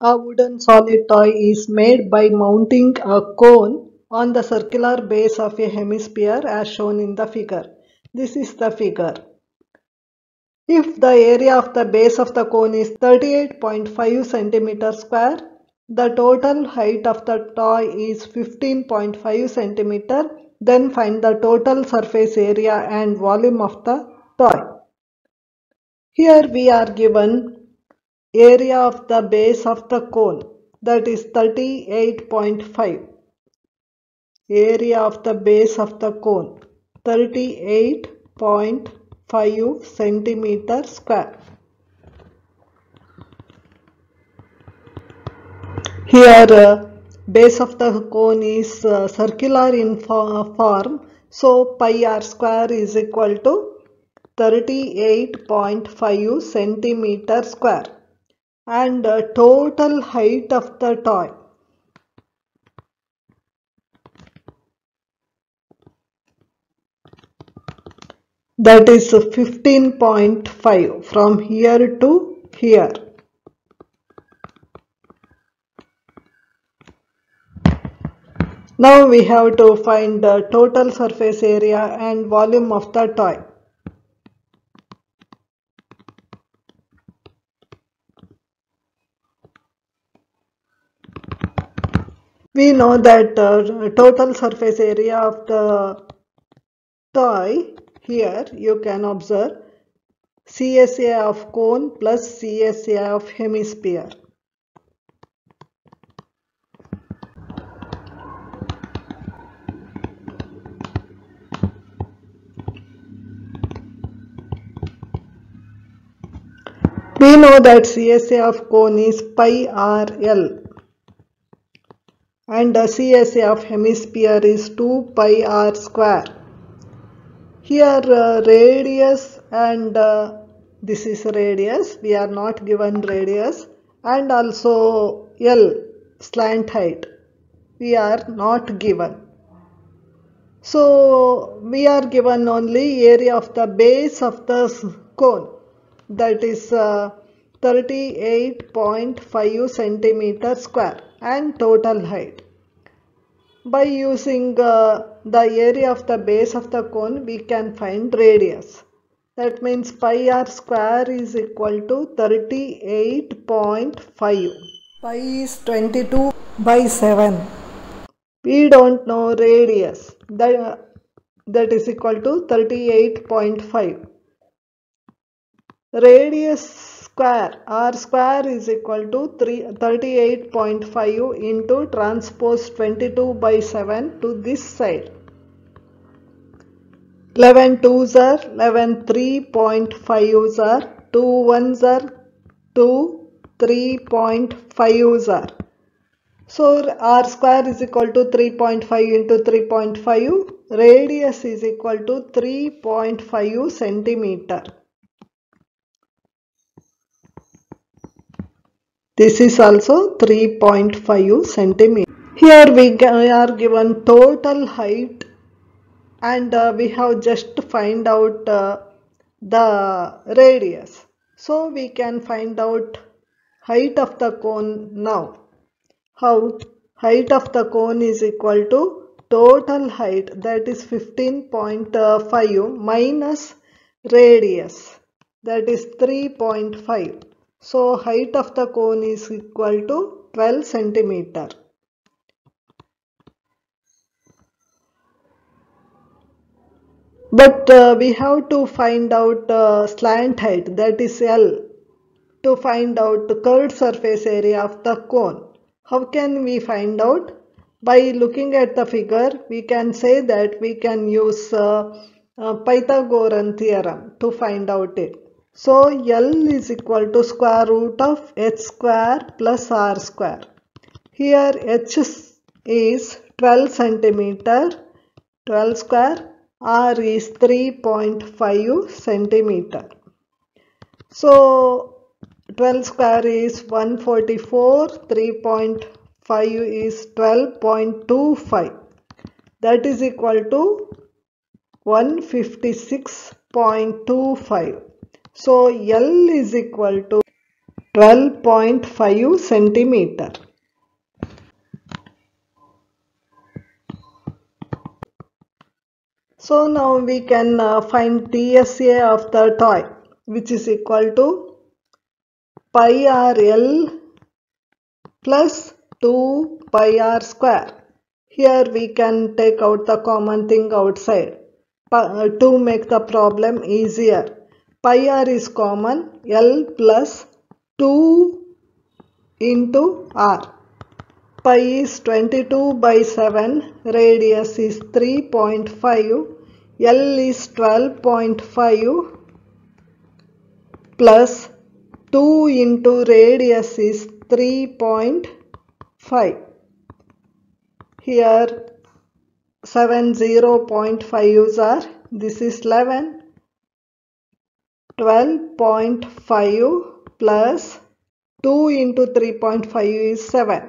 A wooden solid toy is made by mounting a cone on the circular base of a hemisphere as shown in the figure. This is the figure. If the area of the base of the cone is 38.5 centimeter square, the total height of the toy is 15.5 centimeter, then find the total surface area and volume of the toy. Here we are given area of the base of the cone that is 38.5 area of the base of the cone 38.5 centimeter square. Here uh, base of the cone is uh, circular in form so pi r square is equal to 38.5 centimeter square and uh, total height of the toy. That is 15.5 from here to here. Now we have to find the total surface area and volume of the toy. We know that uh, total surface area of the toy here you can observe CSA of cone plus CSA of hemisphere. We know that CSA of cone is pi RL and the CSA of hemisphere is 2 pi r square. Here uh, radius and uh, this is radius, we are not given radius. And also L slant height, we are not given. So we are given only area of the base of the cone. That is uh, 38.5 centimeter square and total height. By using uh, the area of the base of the cone, we can find radius. That means pi r square is equal to 38.5. Pi is 22 by 7. We don't know radius. That, that is equal to 38.5. Radius square r square is equal to 38.5 into transpose 22 by 7 to this side. 11 2s are 11 3.5s are 2 1s are 2 3.5s are. So r square is equal to 3.5 into 3.5 radius is equal to 3.5 centimeter. This is also 3.5 centimeter. Here we are given total height and uh, we have just to find out uh, the radius. So we can find out height of the cone now. How? Height of the cone is equal to total height that is 15.5 minus radius that is 3.5 so height of the cone is equal to 12 centimeter. But uh, we have to find out uh, slant height that is L to find out the curved surface area of the cone. How can we find out? By looking at the figure we can say that we can use uh, uh Pythagorean theorem to find out it. So L is equal to square root of h square plus r square. Here h is 12 centimeter, 12 square, r is 3.5 centimeter. So 12 square is 144, 3.5 is 12.25. That is equal to 156.25. So L is equal to 12.5 centimeter. So now we can uh, find TSA of the toy which is equal to pi r L plus 2 pi r square. Here we can take out the common thing outside uh, to make the problem easier. Pi r is common L plus 2 into r. Pi is 22 by 7, radius is 3.5, L is 12.5 plus 2 into radius is 3.5. Here 7 0.5s are, this is 11, 12.5 plus 2 into 3.5 is 7.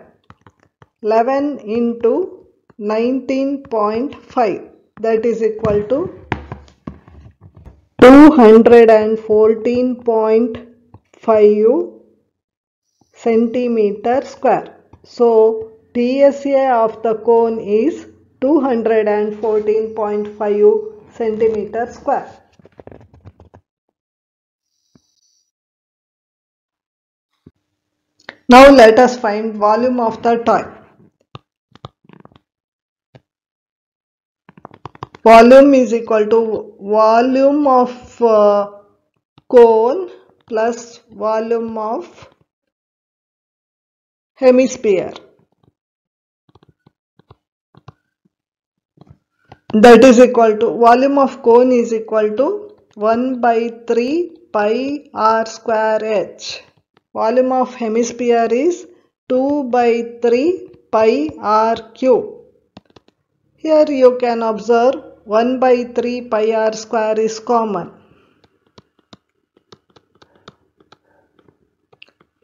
11 into 19.5 that is equal to 214.5 centimeter square. So TSA of the cone is 214.5 centimeter square. Now let us find volume of the toy. Volume is equal to volume of uh, cone plus volume of hemisphere. That is equal to volume of cone is equal to 1 by 3 pi r square h. Volume of hemisphere is 2 by 3 pi r cube. Here you can observe 1 by 3 pi r square is common.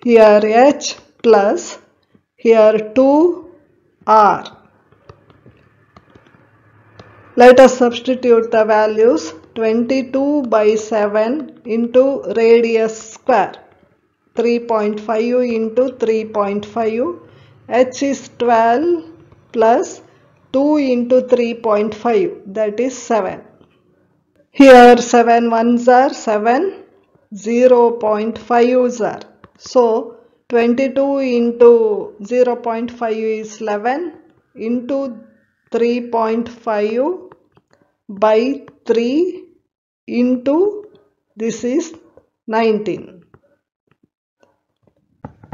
Here h plus here 2 r. Let us substitute the values 22 by 7 into radius square 3.5 into 3.5 h is 12 plus 2 into 3.5 that is 7. Here 7 ones are 7 0.5s are. So 22 into 0.5 is 11 into 3.5 by 3 into this is 19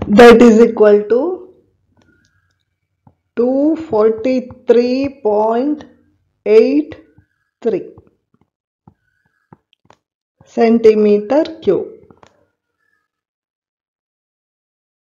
that is equal to 243.83 centimeter cube